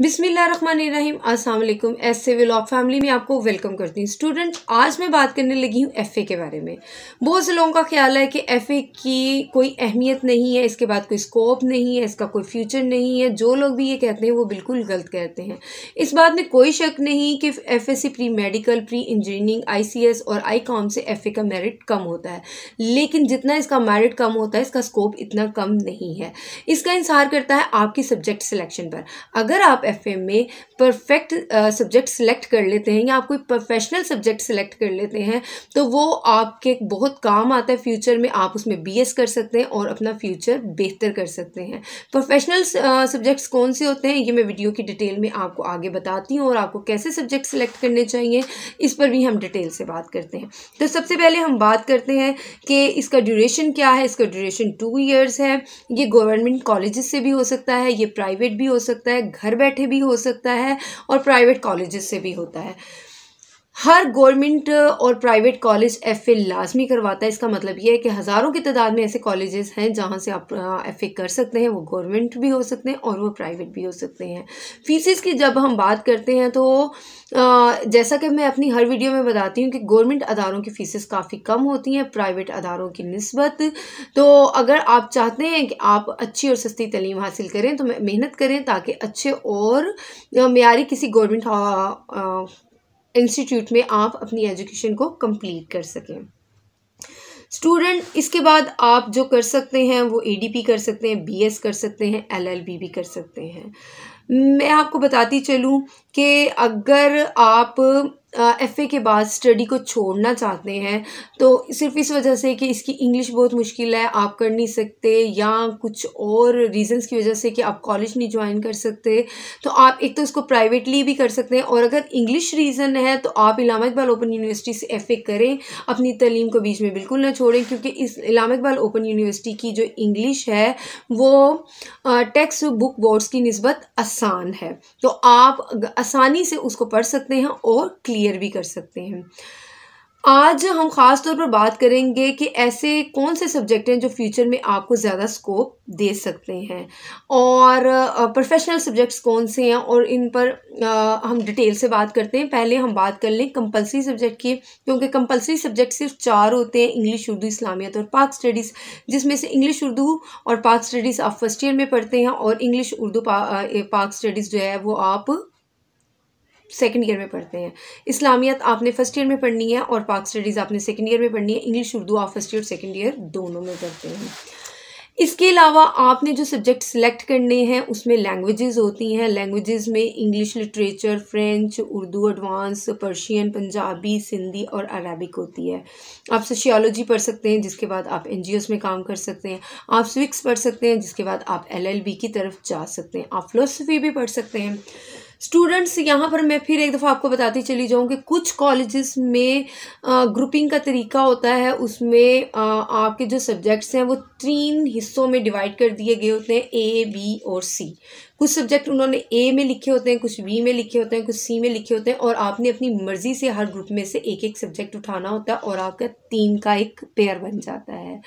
बिसमीम अस्सलाम एस से व्लॉग फैमिली में आपको वेलकम करती हूँ। स्टूडेंट, आज मैं बात करने लगी हूँ एफ़ए के बारे में। बहुत से लोगों का ख्याल है कि एफ़ए की कोई अहमियत नहीं है, इसके बाद कोई स्कोप नहीं है, इसका कोई फ्यूचर नहीं है। जो लोग भी ये कहते हैं, वो बिल्कुल गलत कहते हैं। इस बात में कोई शक नहीं कि F S C pre medical pre engineering I और आई से एफ़ ए का मेरिट कम होता है। लेकिन जितना इसका मेरिट कम होता है, इसका स्कोप इतना कम नहीं है। इसका इंसार करता है आपकी सब्जेक्ट सिलेक्शन पर। अगर आप एफएम में परफेक्ट सब्जेक्ट सेलेक्ट कर लेते हैं या आप कोई प्रोफेशनल सब्जेक्ट सेलेक्ट कर लेते हैं तो वो आपके बहुत काम आता है फ्यूचर में, आप उसमें बीएस कर सकते हैं और अपना फ्यूचर बेहतर कर सकते हैं। प्रोफेशनल सब्जेक्ट्स कौन से होते हैं, ये मैं वीडियो की डिटेल में आपको आगे बताती हूँ और आपको कैसे सब्जेक्ट सेलेक्ट करने चाहिए, इस पर भी हम डिटेल से बात करते हैं। तो सबसे पहले हम बात करते हैं कि इसका ड्यूरेशन क्या है, इसका ड्यूरेशन टू ईयर्स है, ये गवर्नमेंट कॉलेजेस से भी हो सकता है, ये प्राइवेट भी हो सकता है, घर बैठे बैठे भी हो सकता है और प्राइवेट कॉलेजेस से भी होता है। हर गवर्नमेंट और प्राइवेट कॉलेज एफ़ ए लाजमी करवाता है। इसका मतलब ये है कि हज़ारों की तादाद में ऐसे कॉलेजेस हैं जहाँ से आप एफ़ ए कर सकते हैं। वो गवर्नमेंट भी हो सकते हैं और वो प्राइवेट भी हो सकते हैं। फीसिस की जब हम बात करते हैं तो जैसा कि मैं अपनी हर वीडियो में बताती हूँ कि गवर्नमेंट अदारों की फ़ीसेस काफ़ी कम होती हैं, प्राइवेट अदारों की नस्बत। तो अगर आप चाहते हैं कि आप अच्छी और सस्ती तलीम हासिल करें तो मेहनत करें ताकि अच्छे और मैारी किसी गवर्नमेंट इंस्टीट्यूट में आप अपनी एजुकेशन को कंप्लीट कर सकें। स्टूडेंट, इसके बाद आप जो कर सकते हैं, वो एडीपी कर सकते हैं बीएस कर सकते हैं एलएलबी भी कर सकते हैं। मैं आपको बताती चलूँ कि अगर आप एफ़ के बाद स्टडी को छोड़ना चाहते हैं तो सिर्फ़ इस वजह से कि इसकी इंग्लिश बहुत मुश्किल है, आप कर नहीं सकते या कुछ और रीजंस की वजह से कि आप कॉलेज नहीं ज्वाइन कर सकते तो आप एक तो इसको प्राइवेटली भी कर सकते हैं और अगर इंग्लिश रीज़न है तो आप इलाम इकबाल ओपन यूनिवर्सिटी से एफ़ ए करें, अपनी तलीम को बीच में बिल्कुल ना छोड़ें, क्योंकि इस इलामा इकबाल ओपन यूनिवर्सिटी की जो इंग्लिश है, वो टेक्स्ट बुक बोर्ड्स की नस्बत आसान है तो आप आसानी से उसको पढ़ सकते हैं और क्लियर भी कर सकते हैं। आज हम ख़ास तौर पर बात करेंगे कि ऐसे कौन से सब्जेक्ट हैं जो फ्यूचर में आपको ज़्यादा स्कोप दे सकते हैं और प्रोफेशनल सब्जेक्ट्स कौन से हैं और इन पर हम डिटेल से बात करते हैं। पहले हम बात कर लें कंपलसरी सब्जेक्ट की क्योंकि कंपलसरी सब्जेक्ट सिर्फ़ चार होते हैं इंग्लिश उर्दू इस्लामियत और पाक स्टडीज़ जिसमें से इंग्लिश उर्दू और पाक स्टडीज़ आप फ़र्स्ट ईयर में पढ़ते हैं और इंग्लिश उर्दू पा, पाक स्टडीज़ जो है वो आप सेकेंड ईयर में पढ़ते हैं। इस्लामियत आपने फ़र्स्ट ईयर में पढ़नी है और पाक स्टडीज़ आपने सेकेंड ईयर में पढ़नी है। इंग्लिश उर्दू आप फ़र्स्ट ईयर सेकेंड ईयर दोनों में पढ़ते हैं। इसके अलावा आपने जो सब्जेक्ट सिलेक्ट करने हैं, उसमें लैंग्वेजेस होती हैं। लैंग्वेजेस में English literature French Urdu advance Persian Punjabi Sindhi और अरबिक होती है। आप सोशियोलॉजी पढ़ सकते हैं, जिसके बाद आप एन में काम कर सकते हैं। आप स्विक्स पढ़ सकते हैं, जिसके बाद आप एलएलबी की तरफ़ जा सकते हैं। आप फ़िलोसफी भी पढ़ सकते हैं। स्टूडेंट्स, यहाँ पर मैं फिर एक दफ़ा आपको बताती चली जाऊँ कि कुछ कॉलेजेस में ग्रुपिंग का तरीका होता है, उसमें आपके जो सब्जेक्ट्स हैं वो तीन हिस्सों में डिवाइड कर दिए गए होते हैं ए बी और सी कुछ सब्जेक्ट उन्होंने ए में लिखे होते हैं, कुछ बी में लिखे होते हैं, कुछ सी में लिखे होते हैं, और आपने अपनी मर्ज़ी से हर ग्रुप में से एक एक सब्जेक्ट उठाना होता है, और आपका तीन का एक पेयर बन जाता है।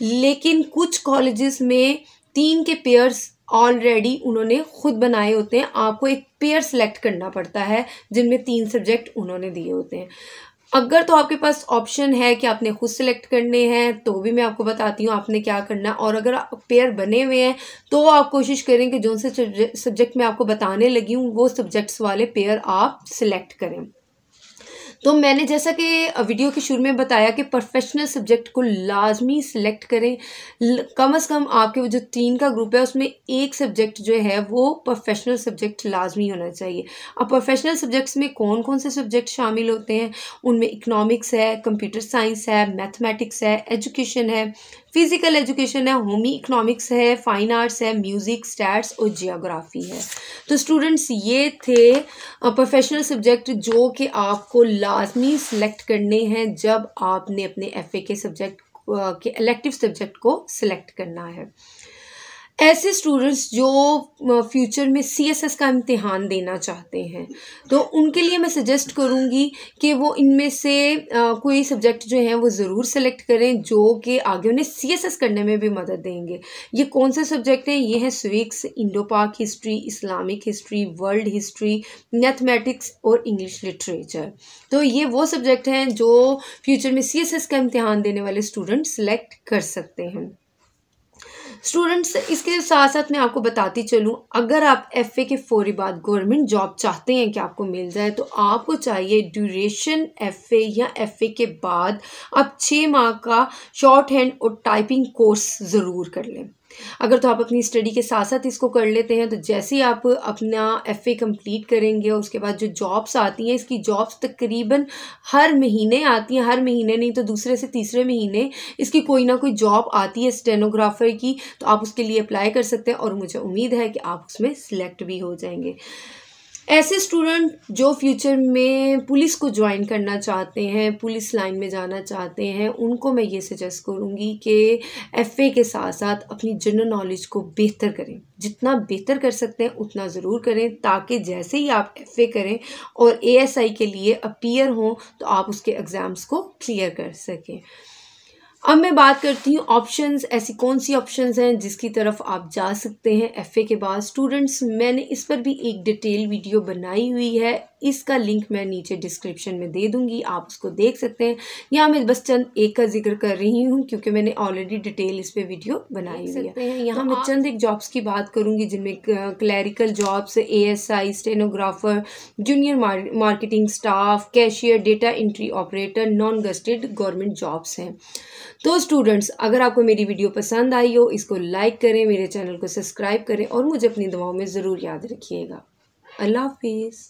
लेकिन कुछ कॉलेजेस में तीन के पेयर्स ऑलरेडी उन्होंने खुद बनाए होते हैं। आपको एक पेयर सेलेक्ट करना पड़ता है, जिनमें तीन सब्जेक्ट उन्होंने दिए होते हैं। अगर तो आपके पास ऑप्शन है कि आपने खुद सेलेक्ट करने हैं तो भी मैं आपको बताती हूँ आपने क्या करना। और अगर पेयर बने हुए हैं तो आप कोशिश करें कि जो से सब्जेक्ट मैं आपको बताने लगी हूँ, वो सब्जेक्ट्स वाले पेयर आप सिलेक्ट करें। तो मैंने जैसा कि वीडियो के शुरू में बताया कि प्रोफेशनल सब्जेक्ट को लाजमी सिलेक्ट करें। कम अज़ कम आपके जो तीन का ग्रुप है, उसमें एक सब्जेक्ट जो है, वो प्रोफेशनल सब्जेक्ट लाजमी होना चाहिए। अब प्रोफेशनल सब्जेक्ट्स में कौन कौन से सब्जेक्ट शामिल होते हैं? उनमें इकनॉमिक्स है कंप्यूटर साइंस है मैथमेटिक्स है एजुकेशन है फ़िज़िकल एजुकेशन है होमी इकनॉमिक्स है फाइन आर्ट्स है म्यूज़िक स्टैट्स और जियोग्राफी है। तो स्टूडेंट्स ये थे प्रोफेशनल सब्जेक्ट जो कि आपको लाजमी सिलेक्ट करने हैं जब आपने अपने एफए के सब्जेक्ट के इलेक्टिव सब्जेक्ट को सिलेक्ट करना है। ऐसे स्टूडेंट्स जो फ्यूचर में सी एस एस का इम्तिहान देना चाहते हैं। तो उनके लिए मैं सजेस्ट करूँगी कि वो इनमें से कोई सब्जेक्ट जो हैं वो ज़रूर सेलेक्ट करें, जो कि आगे उन्हें सी एस एस करने में भी मदद देंगे। ये कौन से सब्जेक्ट हैं? ये हैं civics Indo Pak history Islamic history world history mathematics और इंग्लिश लिटरेचर तो ये वो सब्जेक्ट हैं जो फ्यूचर में सी एस एस का इम्तिहान देने वाले स्टूडेंट सेलेक्ट कर सकते हैं। स्टूडेंट्स, इसके साथ साथ मैं आपको बताती चलूँ, अगर आप एफ़ ए के फौरी बाद गवर्नमेंट जॉब चाहते हैं कि आपको मिल जाए तो आपको चाहिए ड्यूरेशन एफ़ ए या एफ़ ए के बाद आप छः माह का शॉर्ट हैंड और टाइपिंग कोर्स ज़रूर कर लें। अगर तो आप अपनी स्टडी के साथ साथ इसको कर लेते हैं तो जैसे ही आप अपना एफ़ ए कंप्लीट करेंगे और उसके बाद जो जॉब्स आती हैं, इसकी जॉब्स तकरीबन हर महीने आती हैं, हर महीने नहीं तो दूसरे से तीसरे महीने इसकी कोई ना कोई जॉब आती है स्टेनोग्राफर की तो आप उसके लिए अप्लाई कर सकते हैं और मुझे उम्मीद है कि आप उसमें सिलेक्ट भी हो जाएँगे। ऐसे स्टूडेंट जो फ्यूचर में पुलिस को ज्वाइन करना चाहते हैं, पुलिस लाइन में जाना चाहते हैं, उनको मैं ये सजेस्ट करूँगी कि एफ़ए के साथ साथ अपनी जनरल नॉलेज को बेहतर करें। जितना बेहतर कर सकते हैं, उतना ज़रूर करें, ताकि जैसे ही आप एफ़ए करें और एएसआई के लिए अपीयर हों तो आप उसके एग्ज़ाम्स को क्लियर कर सकें। अब मैं बात करती हूँ ऑप्शंस ऐसी कौन सी ऑप्शंस हैं जिसकी तरफ़ आप जा सकते हैं एफ़ए के बाद। स्टूडेंट्स मैंने इस पर भी एक डिटेल वीडियो बनाई हुई है। इसका लिंक मैं नीचे डिस्क्रिप्शन में दे दूँगी आप उसको देख सकते हैं। यहाँ मैं बस चंद एक का ज़िक्र कर रही हूँ क्योंकि मैंने ऑलरेडी डिटेल इस पर वीडियो बनाई हुई है। यहाँ तो मैं चंद एक जॉब्स की बात करूँगी जिनमें clerical jobs A S I stenographer junior marketing staff cashier data entry operator non gazetted government jobs हैं। तो स्टूडेंट्स अगर आपको मेरी वीडियो पसंद आई हो, इसको लाइक करें, मेरे चैनल को सब्सक्राइब करें और मुझे अपनी दुआओं में ज़रूर याद रखिएगा। अल्लाह हाफिज़।